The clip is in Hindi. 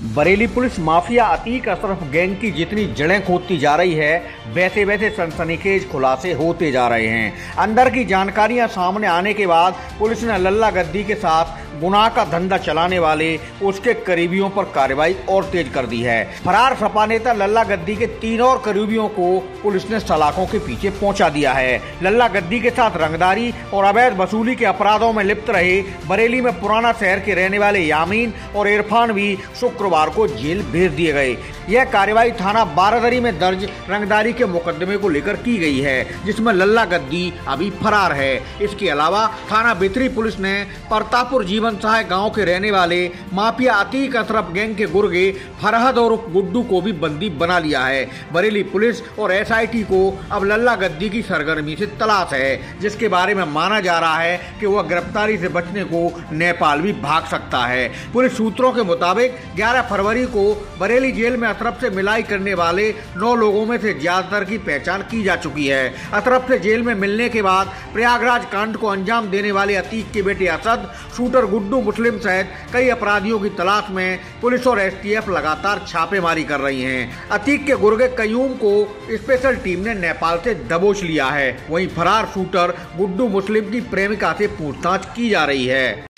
Bareilly police mafia Atiq Ashraf gang की जितनी जड़ें खोदती जा रही है वैसे वैसे सनसनीखेज खुलासे होते जा रहे हैं। अंदर की जानकारियाँ सामने आने के बाद पुलिस ने लल्ला गद्दी के साथ गुनाह का धंधा चलाने वाले उसके करीबियों पर कार्रवाई और तेज कर दी है। फरार सपा नेता लल्ला गद्दी के तीन और करीबियों को पुलिस ने सलाखों के पीछे पहुँचा दिया है। लल्ला गद्दी के साथ रंगदारी और अवैध वसूली के अपराधों में लिप्त रहे बरेली में पुराना शहर के रहने वाले यामीन और इरफान भी शुक्रवार को जेल भेज दिए गए। यह कार्रवाई थाना बारादरी में दर्ज रंगदारी के मुकदमे को लेकर की गई है, जिसमें लल्ला गद्दी अभी फरार है। इसके अलावा थाना बिथरी पुलिस ने प्रतापुर जीवन सहाय गाँव के रहने वाले माफिया अतीक अशरफ गैंग के गुर्गे फरहद और गुड्डू को भी बंदी बना लिया है। बरेली पुलिस और एसआईटी को अब लल्ला गद्दी की सरगर्मी से तलाश है, जिसके बारे में माना जा रहा है कि वह गिरफ्तारी से बचने को नेपाल भी भाग सकता है। पुलिस सूत्रों के मुताबिक 11 फरवरी को बरेली जेल में अतरफ से मिलाई करने वाले नौ लोगों में से ज़्यादातर की पहचान की जा चुकी है। अतरफ से जेल में मिलने के बाद प्रयागराज कांड को अंजाम देने वाले अतीक के बेटे असद, शूटर गुड्डू मुस्लिम सहित कई अपराधियों की तलाश में पुलिस और एसटीएफ लगातार छापेमारी कर रही है। अतीक के गुर्गे कयूम को स्पेशल टीम ने नेपाल से दबोच लिया है। वहीं फरार शूटर गुड्डू मुस्लिम की प्रेमिका से पूछताछ की जा रही है।